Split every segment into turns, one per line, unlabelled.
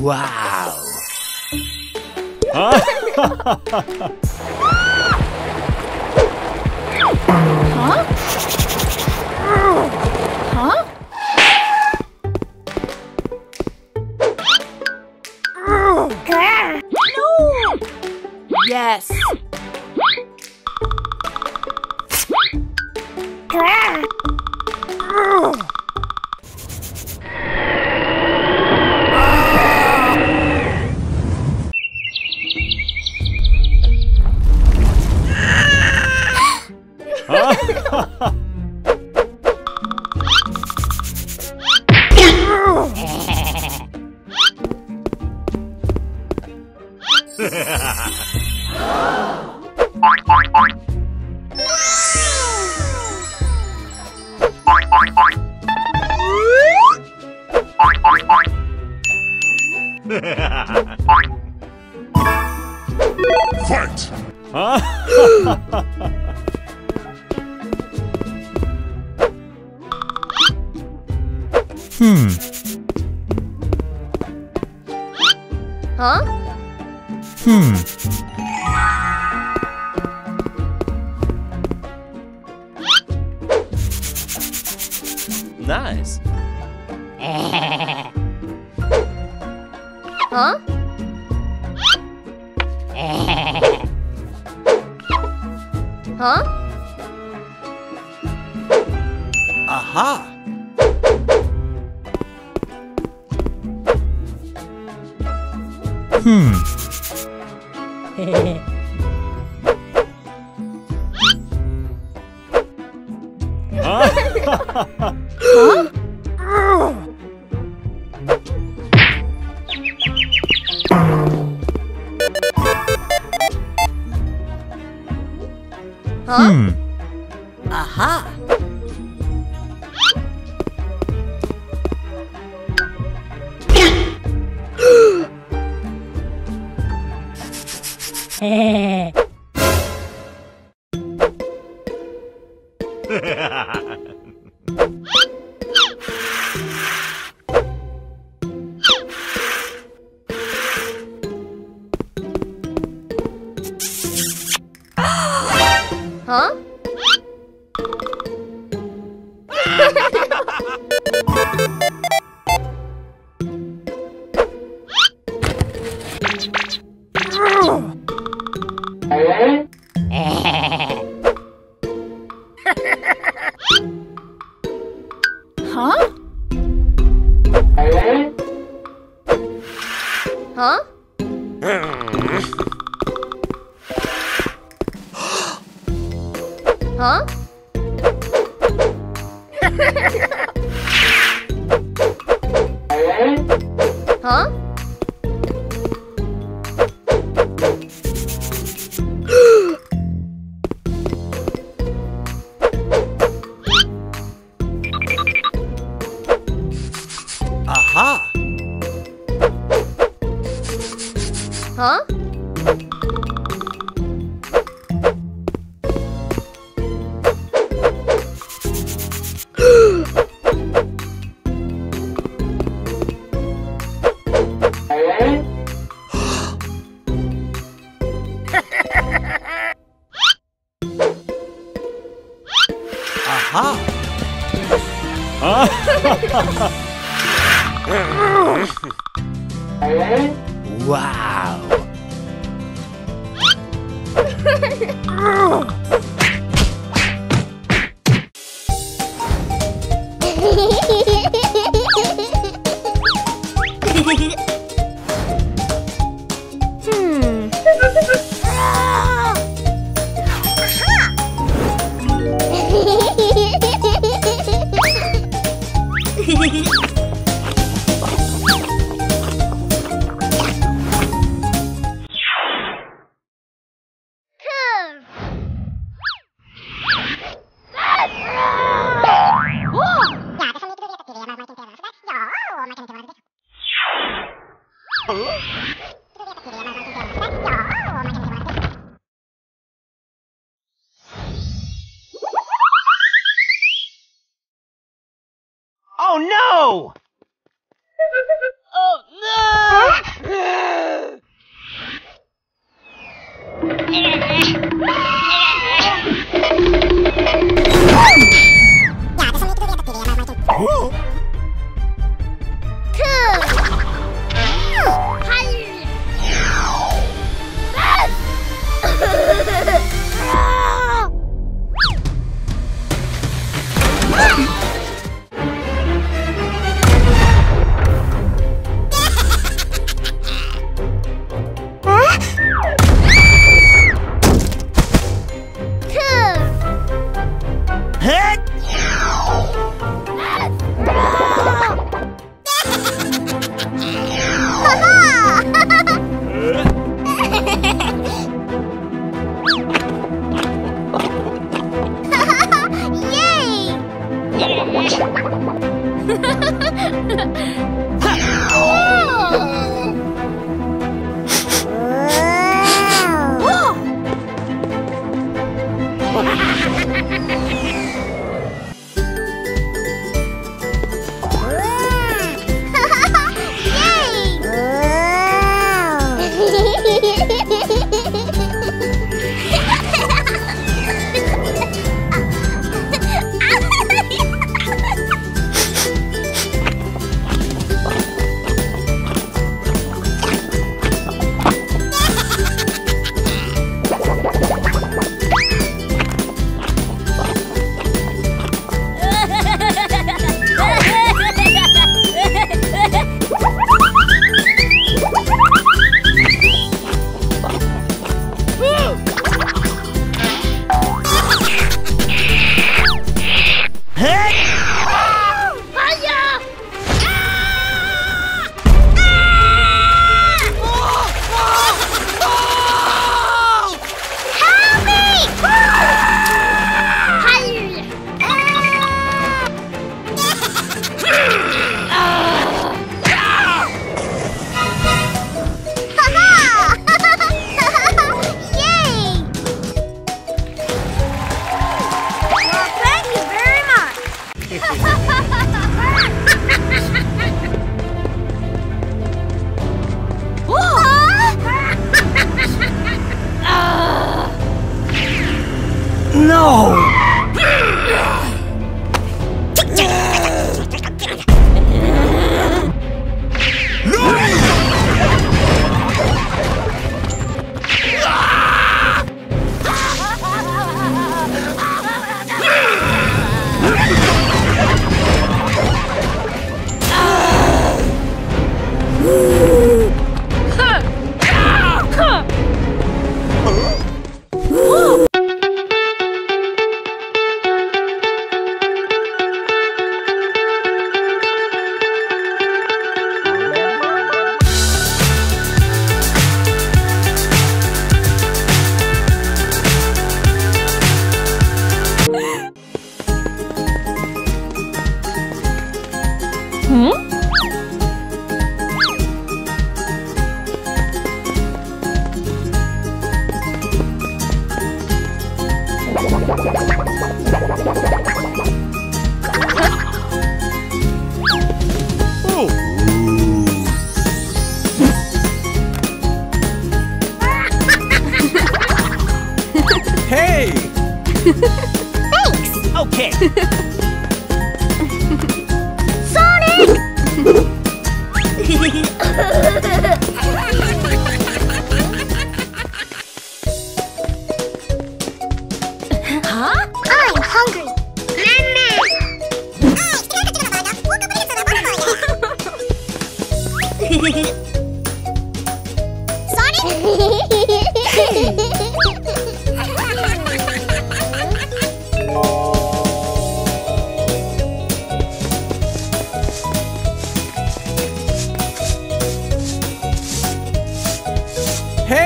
Wow!
Huh? Huh? No! Yes.
Fight!
Hmm.
Huh?
Hmm. Nice.
Huh? Huh?
Aha! Hmm.
Huh? Huh? Huh? huh?
Aha!
Huh?
Wow! Oh!
呵
呵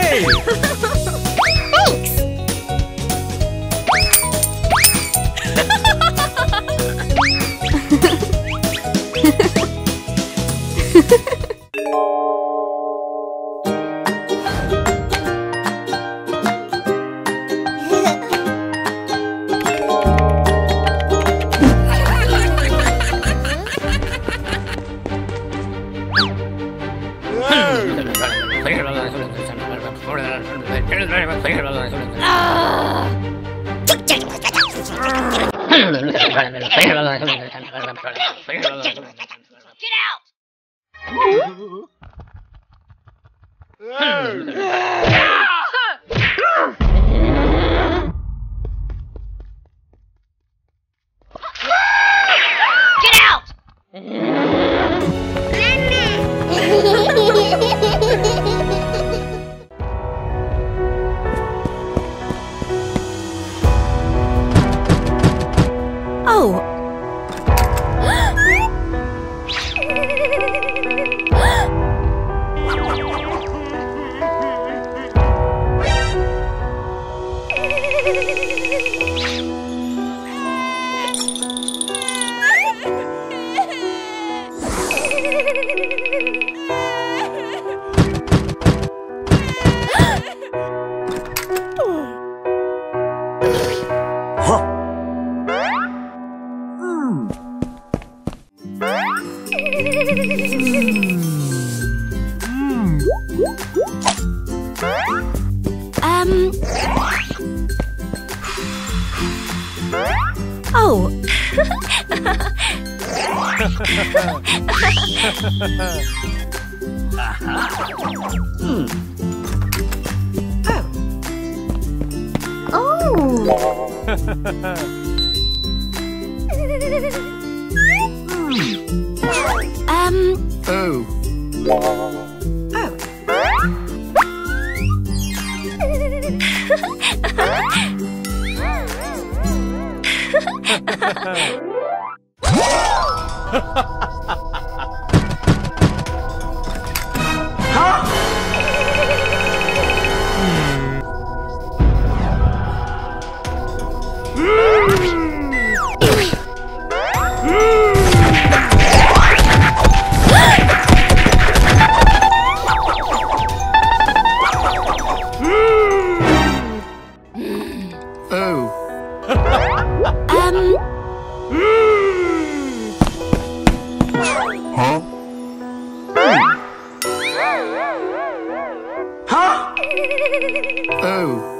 Hey!
Get out!
Um. Oh.
Oh!
Um.
Oh. Oh.
Um.
Huh? Huh? Oh.